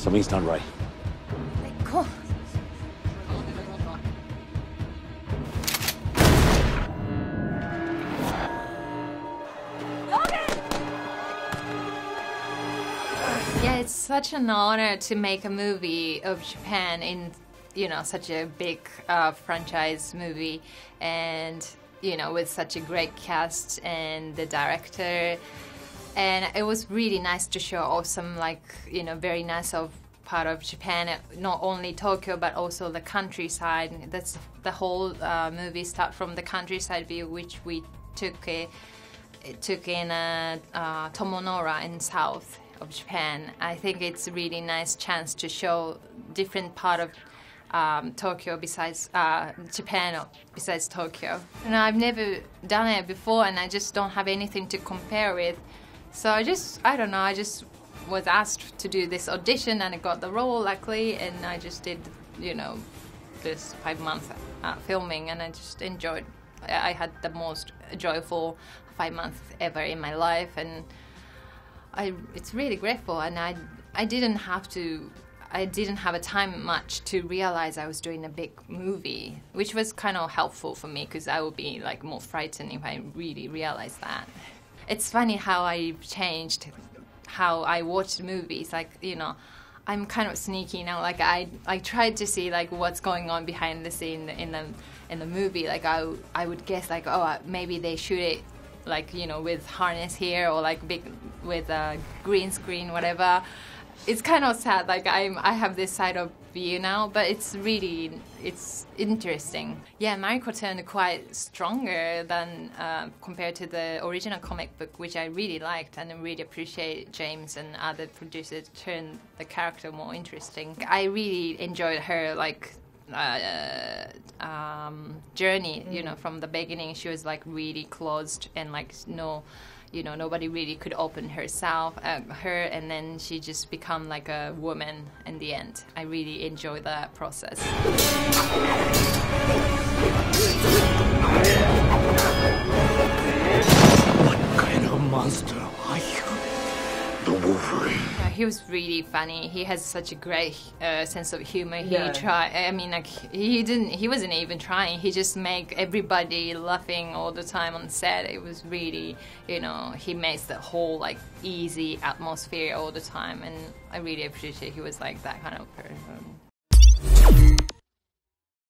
Something's not right. Yeah, it's such an honor to make a movie of Japan in, you know, such a big uh, franchise movie, and you know, with such a great cast and the director, and it was really nice to show awesome, like you know, very nice of part of Japan, not only Tokyo but also the countryside. That's the whole uh, movie start from the countryside view, which we took. Took in uh, uh, Tomonoura in south of Japan. I think it's a really nice chance to show different part of um, Tokyo besides uh, Japan besides Tokyo. And I've never done it before, and I just don't have anything to compare with. So I just I don't know. I just was asked to do this audition, and I got the role luckily, and I just did you know this five month uh, filming, and I just enjoyed. I had the most joyful five months ever in my life, and I it's really grateful. And I I didn't have to. I didn't have a time much to realize I was doing a big movie, which was kind of helpful for me because I would be like more frightened if I really realized that. It's funny how I changed how I watch movies. Like you know, I'm kind of sneaky now. Like I I tried to see like what's going on behind the scene in the in the movie. Like I I would guess like oh uh, maybe they shoot it like you know with harness here or like big with a green screen whatever it's kind of sad like i'm i have this side of view now but it's really it's interesting. Yeah mariko turned quite stronger than uh, compared to the original comic book which i really liked and I really appreciate james and other producers turned the character more interesting. I really enjoyed her like uh, um, journey. You know, from the beginning, she was like really closed and like no, you know, nobody really could open herself, uh, her, and then she just become like a woman in the end. I really enjoy that process. The Wolverine. Yeah, he was really funny. He has such a great uh, sense of humor. He Yeah. try. I mean, like he didn't. He wasn't even trying. He just make everybody laughing all the time on set. It was really, you know, he makes the whole like easy atmosphere all the time, and I really appreciate he was like that kind of person.